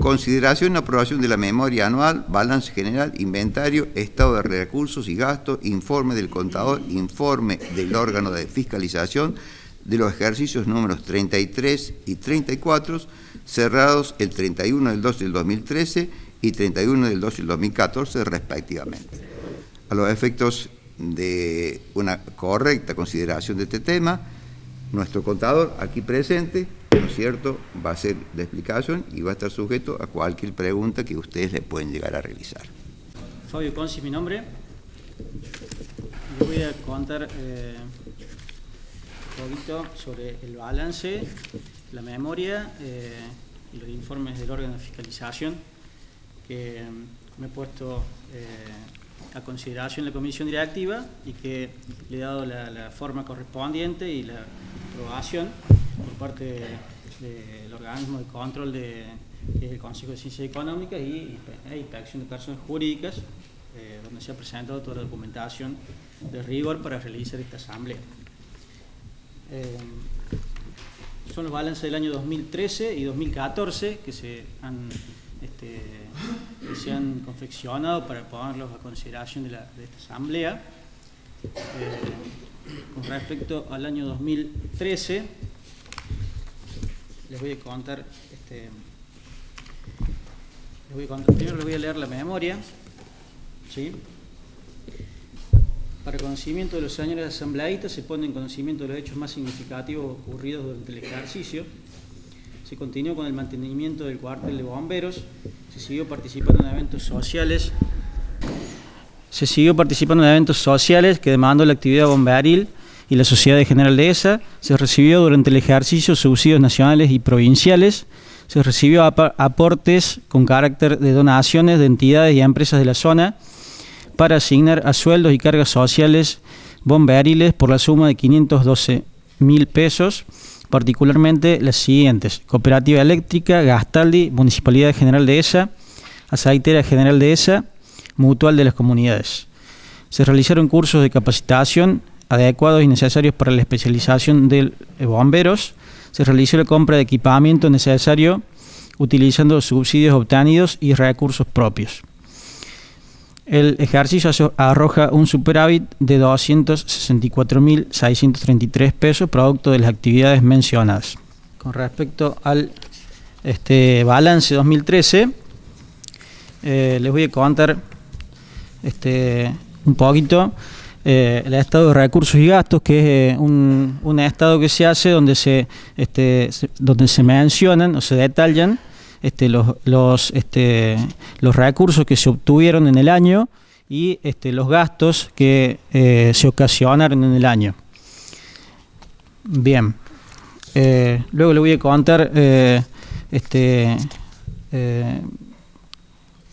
Consideración y aprobación de la memoria anual, balance general, inventario, estado de recursos y gastos, informe del contador, informe del órgano de fiscalización de los ejercicios números 33 y 34, cerrados el 31 del 12 del 2013 y 31 del 12 del 2014 respectivamente. A los efectos de una correcta consideración de este tema, nuestro contador aquí presente, ¿no es cierto?, va a hacer la explicación y va a estar sujeto a cualquier pregunta que ustedes le pueden llegar a realizar. Fabio Conci, mi nombre. Les voy a contar eh, un poquito sobre el balance, la memoria eh, y los informes del órgano de fiscalización que me he puesto eh, a consideración la comisión directiva y que le he dado la, forma correspondiente y la aprobación parte del organismo de control de, el Consejo de Ciencias Económicas y, Inspección de Personas Jurídicas, eh, donde se ha presentado toda la documentación de rigor para realizar esta asamblea. Eh, son los balances del año 2013 y 2014 que se han este, se han confeccionado para ponerlos a consideración de, esta asamblea. Con respecto al año 2013, les voy a contar, este, les voy a contar primero les voy a leer la memoria, ¿sí? Para conocimiento de los señores asambleístas se pone en conocimiento de los hechos más significativos ocurridos durante el ejercicio, se continuó con el mantenimiento del cuartel de bomberos, se siguió participando en eventos sociales, se siguió participando en eventos sociales que demandó la actividad bomberil y la Sociedad General de ESA, se recibió durante el ejercicio subsidios nacionales y provinciales, se recibió aportes con carácter de donaciones de entidades y empresas de la zona para asignar a sueldos y cargas sociales bomberiles por la suma de 512 mil pesos particularmente las siguientes: Cooperativa Eléctrica, Gastaldi, Municipalidad General de ESA, Aceitera General de ESA, Mutual de las Comunidades. Se realizaron cursos de capacitación adecuados y necesarios para la especialización de bomberos. Se realizó la compra de equipamiento necesario utilizando subsidios obtenidos y recursos propios. El ejercicio arroja un superávit de 264.633 pesos, producto de las actividades mencionadas. Con respecto al este, balance 2013, eh, les voy a contar este, un poquito eh, el estado de recursos y gastos, que es eh, un, estado que se hace donde se, este, se, donde se mencionan o se detallan este, los, los, este, los recursos que se obtuvieron en el año y este, los gastos que eh, se ocasionaron en el año. Bien, luego le voy a contar este,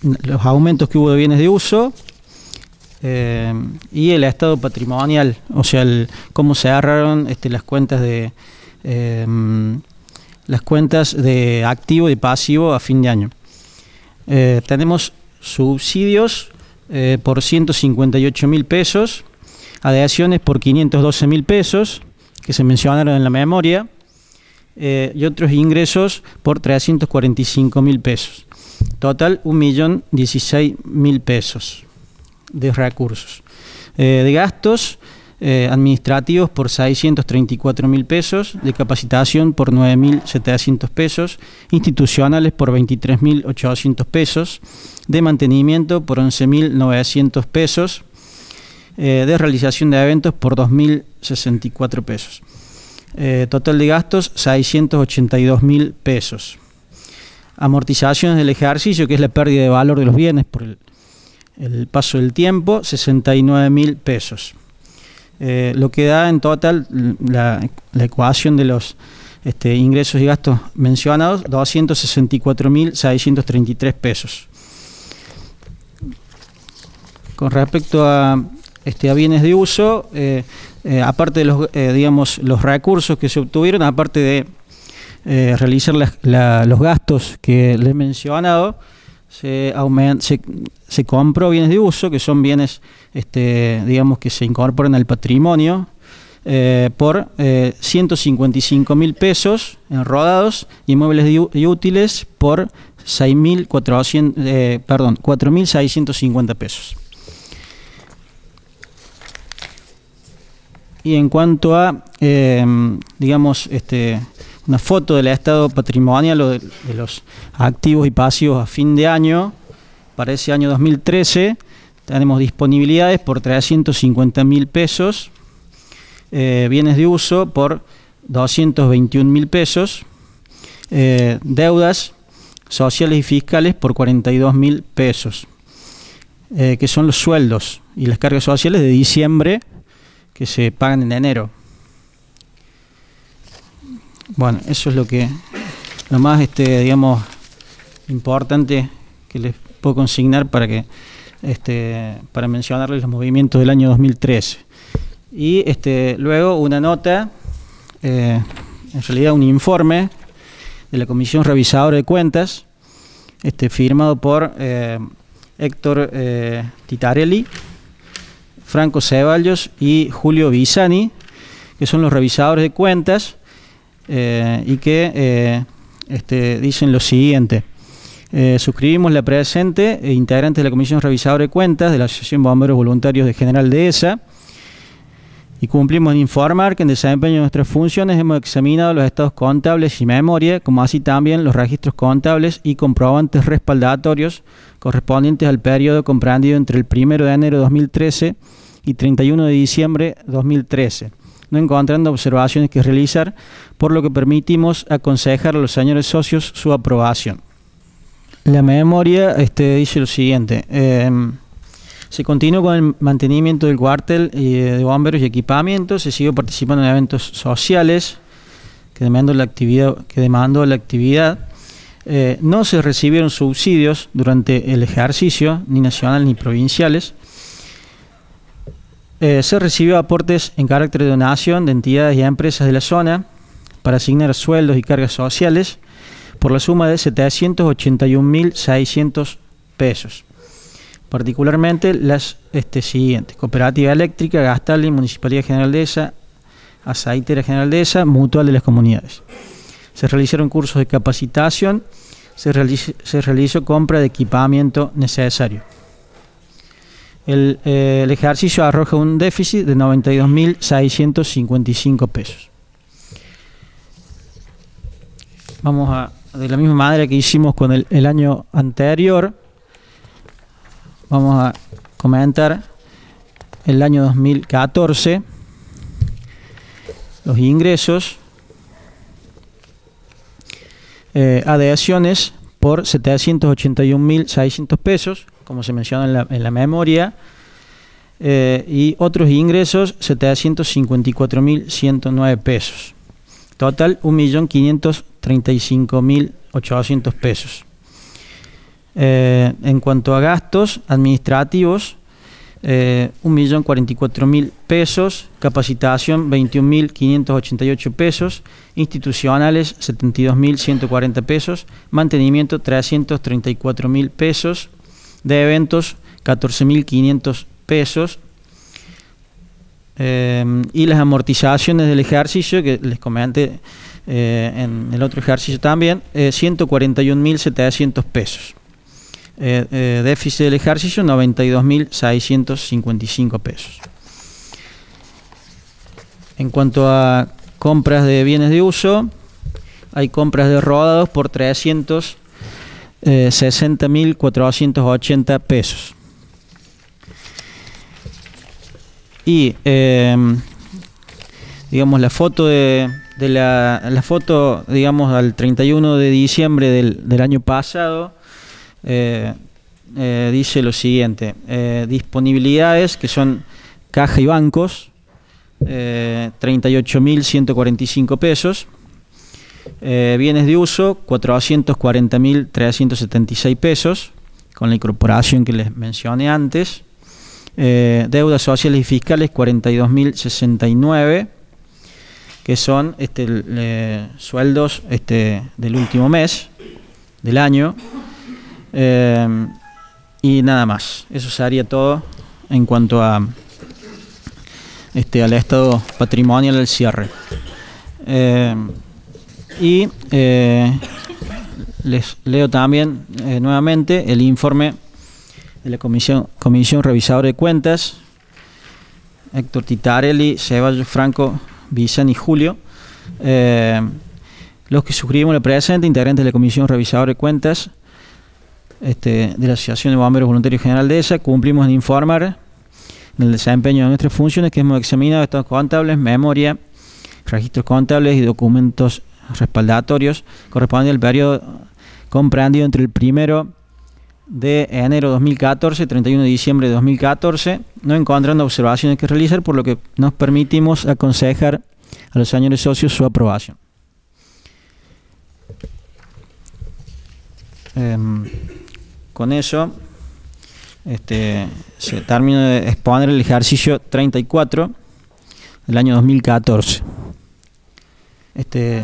los aumentos que hubo de bienes de uso y el estado patrimonial, o sea, cómo se agarraron este, las cuentas de las cuentas de activo y pasivo a fin de año. Eh, tenemos subsidios eh, por 158 mil pesos, adhesiones por 512 mil pesos, que se mencionaron en la memoria, eh, y otros ingresos por 345 mil pesos. Total, 1.016.000 pesos de recursos. de gastos, eh, administrativos por 634 mil pesos, de capacitación por 9.700 pesos, institucionales por 23.800 pesos, de mantenimiento por 11.900 pesos, eh, de realización de eventos por 2.064 pesos. Eh, total de gastos 682 mil pesos. Amortizaciones del ejercicio, que es la pérdida de valor de los bienes por el, el paso del tiempo, 69 mil pesos. Eh, lo que da en total la, ecuación de los este, ingresos y gastos mencionados, 264.633 pesos. Con respecto a, este, bienes de uso, eh, eh, aparte de los, digamos, los recursos que se obtuvieron, aparte de realizar los gastos que les he mencionado, se, se, se compró bienes de uso, que son bienes, este, digamos, que se incorporan al patrimonio, eh, por 155 mil pesos en rodados y muebles y útiles por 6.400, perdón, 4.650 pesos. Y en cuanto a, digamos, este, una foto del estado patrimonial de, los activos y pasivos a fin de año. Para ese año 2013 tenemos disponibilidades por 350 mil pesos, eh, bienes de uso por 221 mil pesos, eh, deudas sociales y fiscales por 42 mil pesos, eh, que son los sueldos y las cargas sociales de diciembre que se pagan en enero. Bueno, eso es lo que lo más este digamos importante que les puedo consignar para que este para mencionarles los movimientos del año 2013. Y este luego una nota eh, en realidad un informe de la Comisión Revisadora de Cuentas este firmado por eh, Héctor eh, Titarelli, Franco Ceballos y Julio Bisani, que son los revisadores de cuentas eh, y que eh, este, dicen lo siguiente. Eh, suscribimos la presente, integrante de la Comisión Revisadora de Cuentas de la Asociación Bomberos Voluntarios de General de ESA, y cumplimos en informar que en desempeño de nuestras funciones hemos examinado los estados contables y memoria, como así también los registros contables y comprobantes respaldatorios correspondientes al periodo comprendido entre el 1 de enero de 2013 y 31 de diciembre de 2013 no encontrando observaciones que realizar, por lo que permitimos aconsejar a los señores socios su aprobación. La memoria este, dice lo siguiente. Em, se continuó con el mantenimiento del cuartel de bomberos y equipamientos, se siguió participando en eventos sociales que demandó la actividad. Eh, no se recibieron subsidios durante el ejercicio, ni nacional ni provinciales. Eh, se recibió aportes en carácter de donación de entidades y empresas de la zona para asignar sueldos y cargas sociales por la suma de 781.600 pesos. Particularmente las este, siguientes: Cooperativa Eléctrica, Gastaldi, Municipalidad General de ESA, Aceitera General de ESA, Mutual de las Comunidades. Se realizaron cursos de capacitación, se realizó compra de equipamiento necesario. Eh, el, ejercicio arroja un déficit de 92.655 pesos. Vamos a, de la misma manera que hicimos con el, año anterior, vamos a comentar el año 2014, los ingresos, eh, adhesiones por 781.600 pesos, como se menciona en la, memoria, eh, y otros ingresos 754.109 pesos. Total 1.535.800 pesos. Eh, en cuanto a gastos administrativos, eh, 1.044.000 pesos, capacitación 21.588 pesos, institucionales 72.140 pesos, mantenimiento 334.000 pesos, de eventos 14.500 pesos eh, y las amortizaciones del ejercicio que les comenté eh, en el otro ejercicio también, 141.700 pesos. Eh, déficit del ejercicio 92.655 pesos. En cuanto a compras de bienes de uso, hay compras de rodados por 360.480 eh, pesos. Y em, digamos la foto de, la, foto digamos al 31 de diciembre del año pasado eh, eh, dice lo siguiente, eh, disponibilidades que son caja y bancos, 38.145 pesos, bienes de uso, 440.376 pesos, con la incorporación que les mencioné antes, deudas sociales y fiscales, 42.069 que son este, sueldos este, del último mes del año, eh, y nada más. Eso sería todo en cuanto a este, al estado patrimonial del cierre. Eh, y eh, les leo también eh, nuevamente el informe de la Comisión, Comisión Revisadora de Cuentas, Héctor Titarelli, Ceballos Franco, Vicente y Julio, los que suscribimos la presente, integrantes de la Comisión Revisadora de Cuentas este, de la Asociación de Bomberos Voluntarios General de esa, cumplimos en informar en el desempeño de nuestras funciones que hemos examinado estados contables, memoria, registros contables y documentos respaldatorios correspondientes al periodo comprendido entre el primero de enero de 2014 y 31 de diciembre de 2014, no encontrando observaciones que realizar, por lo que nos permitimos aconsejar a los señores socios su aprobación. Em, con eso este, se termina de exponer el ejercicio 34 del año 2014. Este,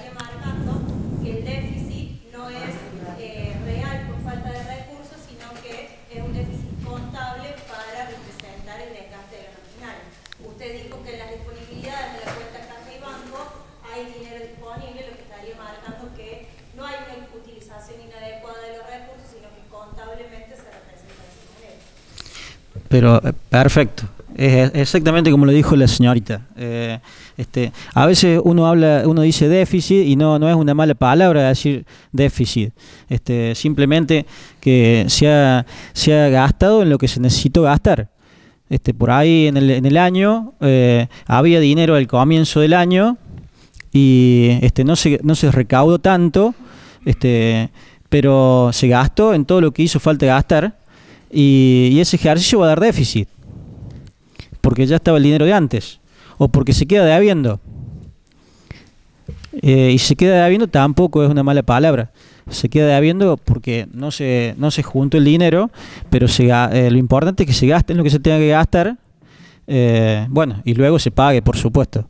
Pero eh, perfecto. Es exactamente como lo dijo la señorita. Eh, este, a veces uno habla, uno dice déficit y no, no es una mala palabra decir déficit. Este, simplemente que se ha, se ha gastado en lo que se necesitó gastar. Este, por ahí en el, en el año eh, había dinero al comienzo del año y este, no, se, no se recaudó tanto, este, pero se gastó en todo lo que hizo falta gastar y, ese ejercicio va a dar déficit, porque ya estaba el dinero de antes, o porque se queda debiendo. Eh, y se queda debiendo tampoco es una mala palabra. Se queda debiendo porque no se, no se juntó el dinero, pero se, eh, lo importante es que se gaste en lo que se tenga que gastar, eh, bueno, y luego se pague, por supuesto.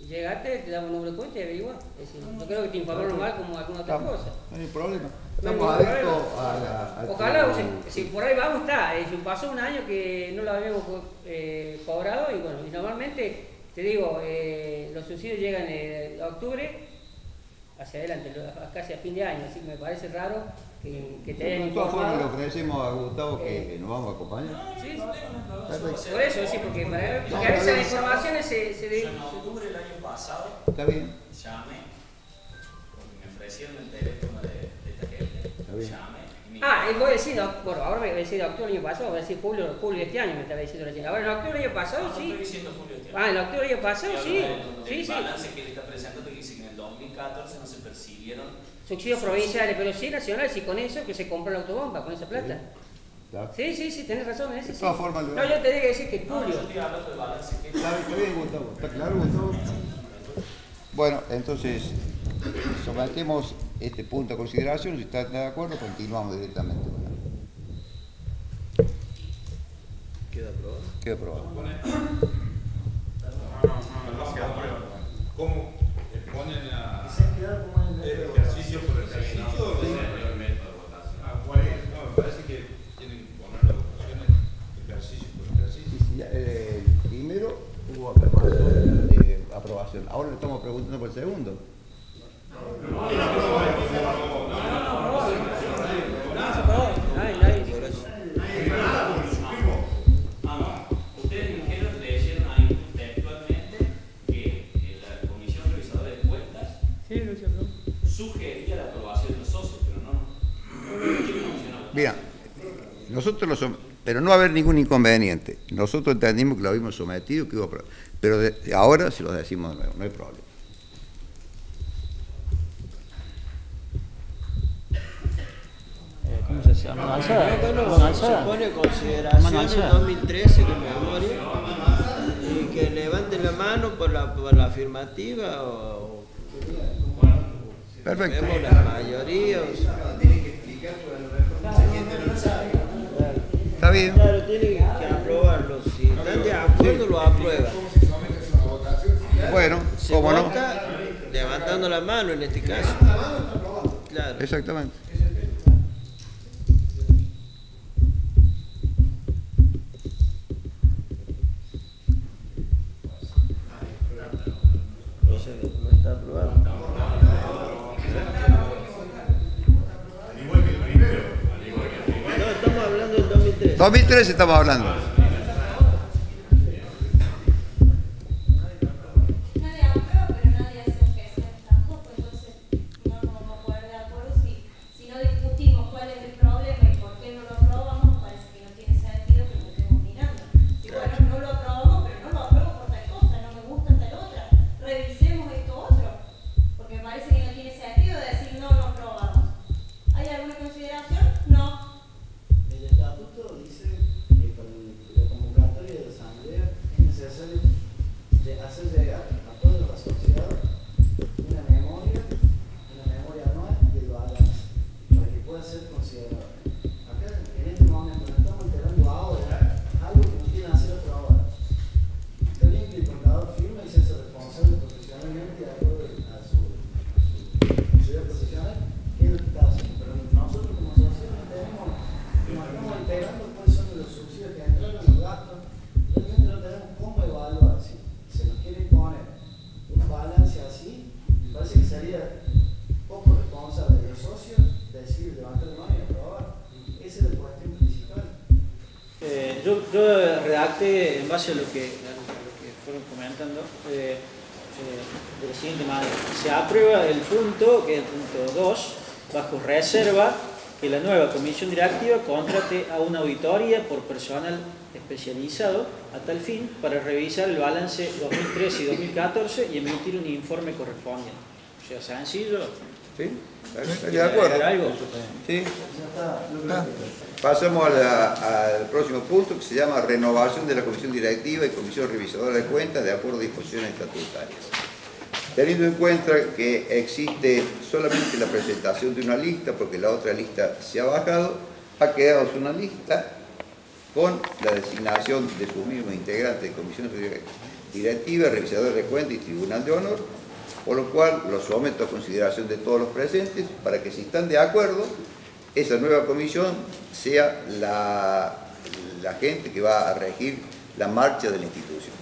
Llegaste, te damos un número de cuenta y averiguas. no creo que te informaron mal como alguna otra cosa. No hay problema. Estamos adictos a la. Ojalá, si, por ahí vamos, está. Eh, si pasó un año que no lo habíamos eh, cobrado y bueno, y normalmente, te digo, eh, los subsidios llegan en octubre hacia adelante, casi a fin de año, así que me parece raro que, que te hayan De todas formas le ofrecemos a Gustavo que eh, nos vamos a acompañar. Sí, por eso, sí, porque, para, porque a veces las informaciones se... se pasado Está bien. porque me ofrecieron el teléfono de, de esta gente, Está bien. llamé. y Ah, él voy a decir, bueno, ahora me voy a decir de octubre del año pasado, voy a decir julio, julio de este año, me estaba diciendo recién. Ahora en octubre del año pasado, No, no sí. estoy diciendo julio de este año. Ah, en octubre del año pasado, sí. del Sí, sí. balance que él está presentando que dice que en el 2014 no se percibieron Subsidios provinciales, pero sí nacionales y con eso que se compró la autobomba, con esa plata. Sí, sí, sí, tenés razón en ese. De Sí. todas formas, le- No, yo tenía que decir que No, julio. yo estoy hablando del balance está bien, Gustavo. ¿Está claro, Gustavo? Bueno, entonces sometemos este punto a consideración. Si están de acuerdo, continuamos directamente con la. queda aprobado. Queda aprobado. ¿Cómo exponen a Ahora le estamos preguntando por el segundo. sugería la aprobación de socios, pero no. Mira, nosotros lo somos, pero no va a haber ningún inconveniente. Nosotros entendimos que lo habíamos sometido, que iba a pro- pero de- ahora se lo decimos de nuevo, no hay problema. Eh, ¿Cómo se llama? ¿Mano alzada? ¿Mano se alzada? pone en Mano consideración alzada. 2013 de memoria y que levanten la mano por la, por la afirmativa o, Perfecto. vemos la mayoría. o sea, Está bien. claro, tienen que acuerdo, lo aprueban. Bueno, Se cómo no. levantando la mano en este caso. Claro. Exactamente. No está aprobado. No, estamos hablando del 2013. 2013 estamos hablando. Sería poco responsable de los socios decir levantar la mano y aprobar. Esa es la cuestión principal. Eh, yo, yo redacté en base a lo que, fueron comentando eh, eh, de la siguiente manera. Se aprueba el punto, que es el punto 2, bajo reserva, que la nueva comisión directiva contrate a una auditoría por personal especializado a tal fin para revisar el balance 2013 y 2014 y emitir un informe correspondiente. Sea, sencillo. ¿Sí? ¿Estás de acuerdo? ¿Algo? Sí. Ah. Pasamos a la- al próximo punto que se llama renovación de la comisión directiva y comisión revisadora de cuentas de acuerdo a disposiciones estatutarias. Teniendo en cuenta que existe solamente la presentación de una lista, porque la otra lista se ha bajado, ha quedado una lista con la designación de sus mismos integrantes de comisión directiva, revisador de cuentas y tribunal de honor, por lo cual lo someto a consideración de todos los presentes para que si están de acuerdo, esa nueva comisión sea la, la gente que va a regir la marcha de la institución.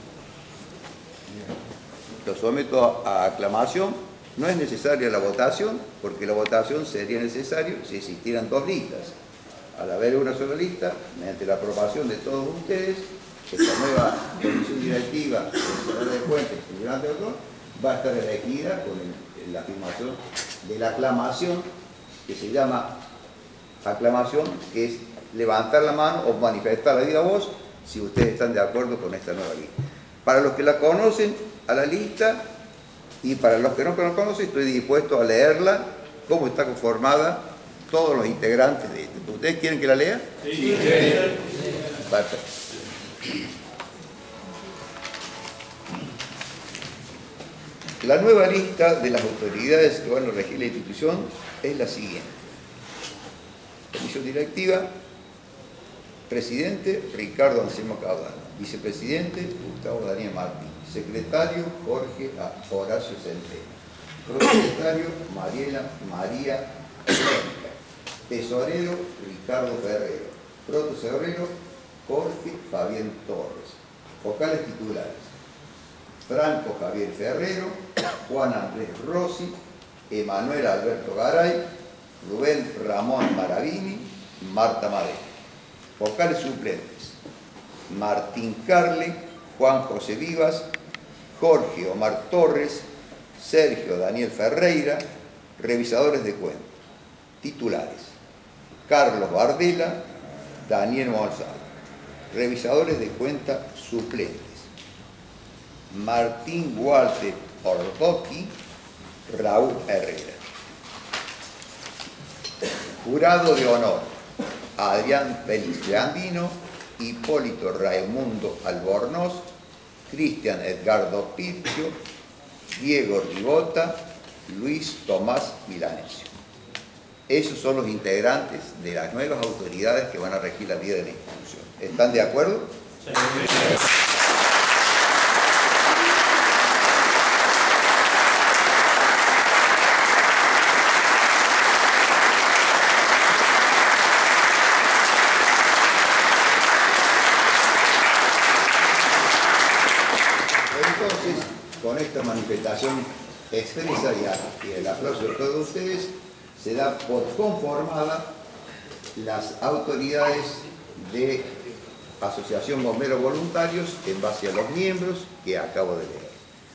Lo someto a aclamación. No es necesaria la votación, porque la votación sería necesario si existieran dos listas. Al haber una sola lista, mediante la aprobación de todos ustedes, esta nueva comisión directiva, Revisadora de cuentas y honor, va a estar elegida con el- la afirmación de la aclamación, que se llama aclamación, que es levantar la mano o manifestar la viva voz si ustedes están de acuerdo con esta nueva lista. Para los que la conocen a la lista y para los que no la conocen, estoy dispuesto a leerla, cómo está conformada todos los integrantes de esta. ¿Ustedes quieren que la lea? Sí. Perfecto. La nueva lista de las autoridades que van a regir la institución es la siguiente. Comisión directiva, presidente Ricardo Anselmo Caudal, vicepresidente Gustavo Daniel Martín, secretario Jorge Horacio Centeno, prosecretario Mariela María Blanca, tesorero Ricardo Ferrero, protesorero Jorge Fabián Torres, vocales titulares Franco Javier Ferrero, Juan Andrés Rossi, Emanuel Alberto Garay, Rubén Ramón Maravini, Marta Madera. Vocales suplentes, Martín Carle, Juan José Vivas, Jorge Omar Torres, Sergio Daniel Ferreira, revisadores de cuentas. Titulares, Carlos Bardela, Daniel González. Revisadores de cuenta suplentes. Martín Walter Ordotti, Raúl Herrera. Jurado de honor, Adrián Félix Leandino, Hipólito Raimundo Albornoz, Cristian Edgardo Pizio, Diego Ribota, Luis Tomás Milanesio. Esos son los integrantes de las nuevas autoridades que van a regir la vida de la institución. ¿Están de acuerdo? Entonces, con esta manifestación expresa y el aplauso de todos ustedes, se da por conformada las autoridades de Asociación Bomberos Voluntarios en base a los miembros que acabo de leer.